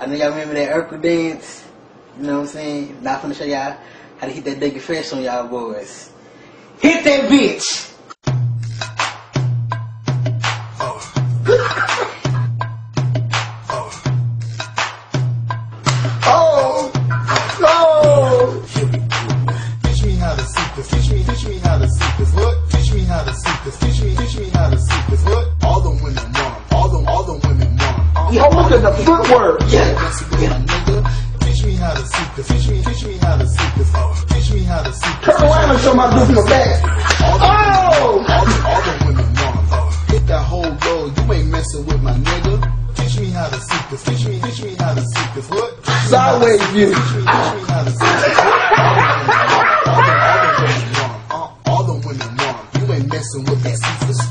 I know y'all remember that Urkel dance. You know what I'm saying? Now I'm finna show y'all how to hit that Dougie Fresh on y'all boys. Hit that bitch! Oh! To seek. Teach me, teach me how to seek this. What? Teach me how to seek. Teach me, teach me how to seek. What? All the women want. All the, all want. Oh, look at the footwork. Yeah. messing with my nigga. Teach me how to seek this. Teach me, teach me how to seek this. Teach me how to seek this. Turn around and show my dude my back. All the, Oh! all the, all the women want. Uh, hit that whole load. You ain't messing with my nigga. Teach me how to seek this. Teach me, teach me how to seek this. What? Teach me how to Sideways seek view. Teach me, teach me how to seek this. All the, all the women want. You ain't messing with that Cephas. Teach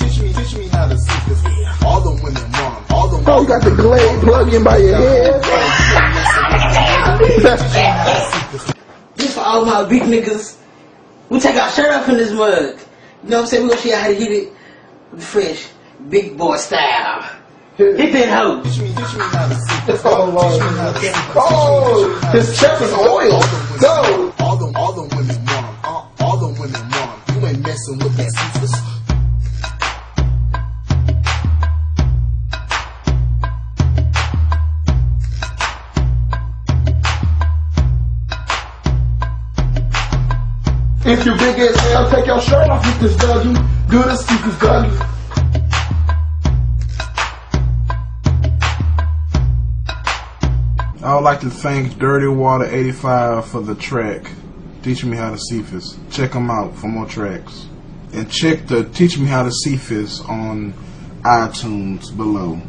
Teach me, teach me how to seek this. All the women want. All the Oh, you got the glade plug in by your head. This for all my big niggas. We take our shirt off in this mug. You know what I'm saying? We gonna show you how to hit it fresh, big boy style. Hit that hoe. Teach me, teach me how to seek. Oh, Lord. Teach me how to seek this. Oh, his chest is oil. Go. All the all the women want. Uh, all the women want. You ain't messing with that If you big as hell, take your shirt off with this Dougie. Do the Dougie. I would like to thank Dirty Water 85 for the track. Teach me how to Cephas. Check them out for more tracks. And check the Teach Me How to Cephas on iTunes below.